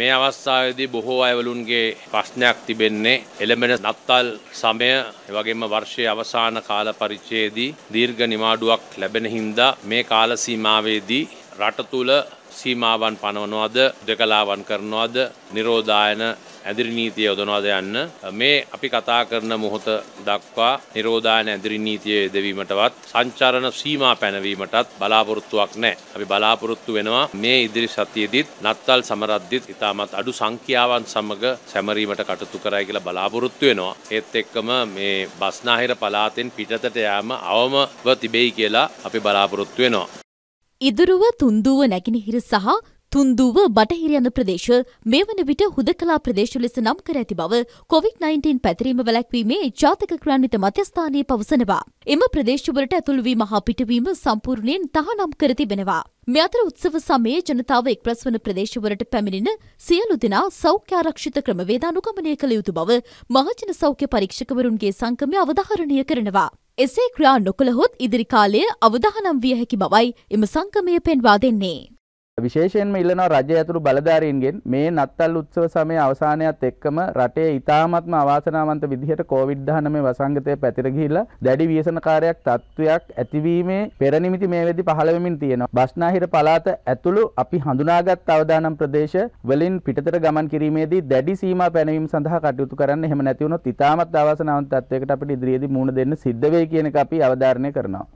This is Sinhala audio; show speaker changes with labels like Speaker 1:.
Speaker 1: මේ අවස්ථාවේදී බොහෝ අයවලුන්ගේ ප්‍රශ්නයක් තිබෙන්නේ. එළඹෙන නත්තල් සමය එවැගේම වර්ෂයේ අවසාන කාල පරිච්ඡේදයේ දීර්ඝ නිමාඩුවක් ලැබෙන හින්දා මේ කාල සීමාවේදී රට තුල සීමාවන් පනවනවද දෙකලාවන් කරනවද නිරෝධායන ඇදිරි නීතිය යොදනවාද යන්න මේ අපි කතා කරන මොහොත දක්වා නිරෝධායන ඇදිරි නීතිය යෙදවීමටවත් සංචාරණ සීමා පැනවීමටත් බලාපොරොත්තුවක් නැහැ. අපි බලාපොරොත්තු වෙනවා මේ ඉදිරි සතියේදීත් නත්තල් සමරද්දිත් ඉතාමත් අඩු සංඛ්‍යාවන් සමග සැමරීමට කටයුතු කරයි කියලා බලාපොරොත්තු වෙනවා. ඒත් එක්කම මේ බස්නාහිර පළාතෙන් පිටතට යාම අවමව තිබෙයි කියලා අපි බලාපොරොත්තු වෙනවා.
Speaker 2: ඉදුරුව තුන්දුව නැගෙනහිර සහ තුන්දුව බටහිර යන ප්‍රදේශ මේ වන විට හුදකලා ප්‍රදේශ ලෙස නම් කර ඇති බව කොවිD-19 පැතිරීම වැළැක්වීමේ ජාතික ක්‍රාන්විත මධ්‍යස්ථානයේ පවසනවා. එම ප්‍රදේශවලට ඇතුළුවීම හා පිටවීම සම්පූර්ණයෙන් තහනම් කර තිබෙනවා. මේ අතර උත්සව සමයේ ජනතාව එක්රැස් වන ප්‍රදේශවලට පැමිණෙන සියලු දෙනා සෞඛ්‍යාරක්ෂිත ක්‍රමවේද අනුගමනය කළ යුතු බව මහජන සෞඛ්‍ය පරීක්ෂකවරුන්ගේ සංගමය අවධාරණය කරනවා. එසේ ක්‍රියා නොකළහොත් ඉදිරි කාලය අවධානම් විය හැකි බවයි එම සංගමය පෙන්වා දෙන්නේ.
Speaker 3: විශේෂයෙන්ම ඉල්ලනවා රජය ඇතුළු බලධාරීන්ගෙන් මේ නත්තල් උත්සව සමය අවසානයත් එක්කම රටේ ඉතාමත්ම අවාසනාවන්ත විදිහට COVID-19 වසංගතය පැතිර ගිහිල්ලා දැඩි ව්‍යසනකාරයක් තත්ත්වයක් ඇතිවීමේ පෙරනිමිති මේ වෙද්දි පහළ වෙමින් තියෙනවා. බස්නාහිර පළාත ඇතුළු අපි හඳුනාගත් අවදානම් ප්‍රදේශ වලින් පිටතට ගමන් කිරීමේදී දැඩි සීමා පැනවීම සඳහා කටයුතු කරන්න එහෙම නැති වුණොත් ඉතාමත් අවාසනාවන්ත තත්ත්වයකට අපිට ඉදිරියේදී මුහුණ දෙන්න සිද්ධ වෙයි කියන එක අපි අවධාරණය කරනවා.